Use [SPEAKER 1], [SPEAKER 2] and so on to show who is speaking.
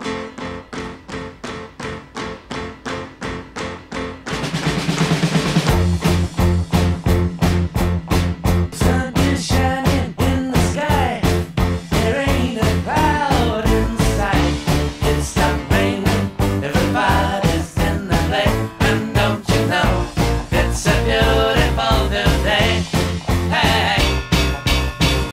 [SPEAKER 1] Moonshine.